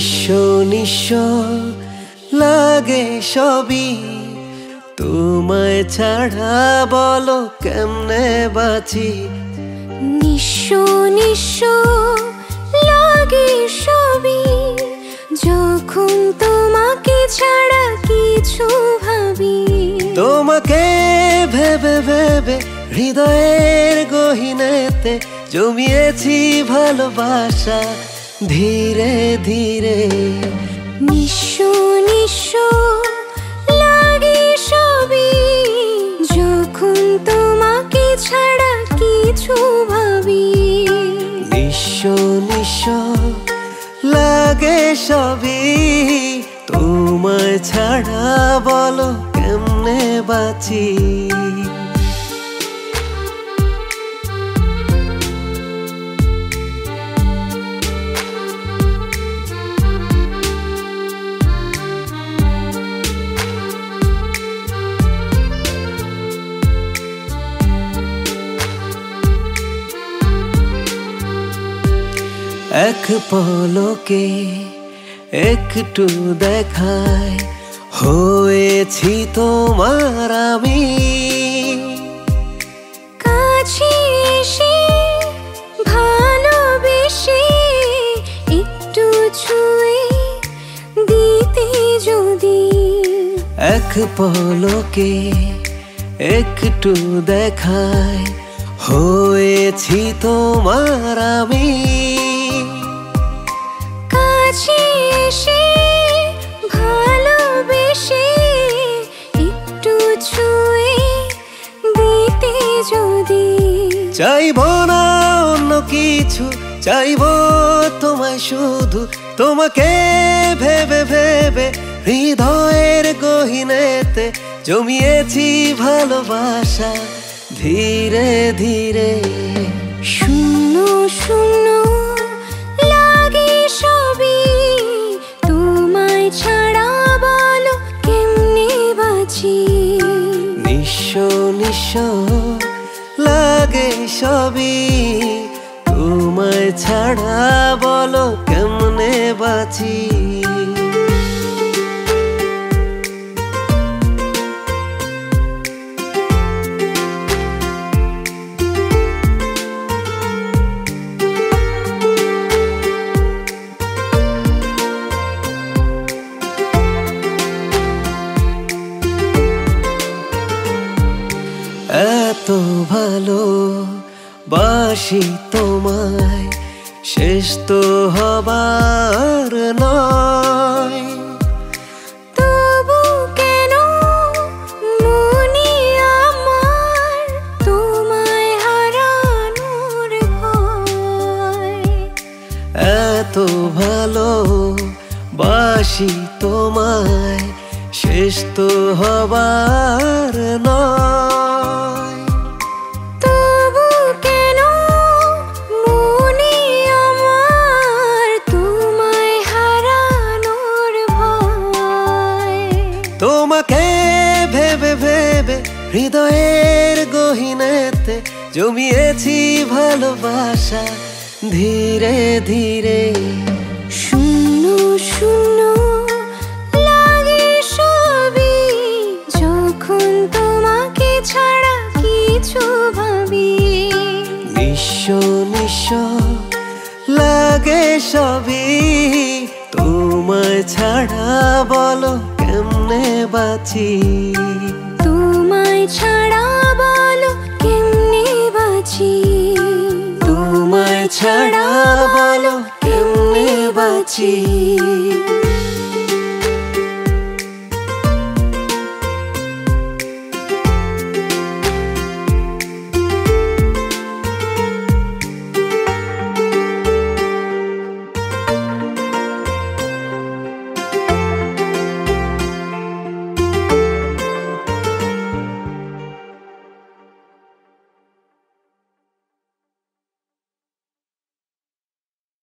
নিঃস্ব নিঃস্ব লাগে সবই। তোমায় ছাড়া বলো কেমনে বাঁচি? নিঃস্ব নিঃস্ব লাগে সবই। যখন তোমাকে ছাড়া কিছু ভাবি। তোমাকে ভেবে ভেবে হৃদয়ের গহিনেতে জমিয়েছি ভালোবাসা। ধীরে ধীরে নিঃস্ব নিঃস্ব লাগে সবই। যখন তোমাকে ছাড়া কিছু ভাবি। নিঃস্ব নিঃস্ব লাগে সবই। তোমায় ছাড়া বলো কেমনে বাঁচি? পলকে একটু দেখায় হয়েছি তোমার আমি। কাছে এসে ভালোবেসে একটু ছুঁয়ে দিতে যদি। এক পলকে একটু দেখায় হয়েছি তোমার আমি। কাছে এসে ভালোবেসে একটু ছুঁয়ে দিতে যদি। চাইব না অন্য কিছু চাইব তোমায় শুধু। তোমাকে ভেবে ভেবে হৃদয়ের গহিনেতে জমিয়েছি ভালোবাসা। ধীরে ধীরে শূন্য শূন্য লাগে সবই। তোমায় ছাড়া বলো কেমনে বাঁচি? বাসি তোমায় শেষ তো হবার নয়। এত ভালো বাসি তোমায় শেষ তো হবার নয়। হৃদয়ের গহিনেতে জমিয়েছি ভালোবাসা ধীরে ধীরে। শূন্য শূন্য লাগে সবই। যখন তোমাকে ছাড়া কিছু ভাবি। নিঃস্ব নিঃস্ব লাগে সবই। তোমায় ছাড়া বলো কেমনে বাঁচি? তোমায় ছাড়া বলো কেমনে বাঁচি? তোমায় ছাড়া বলো কেমনে বাঁচি?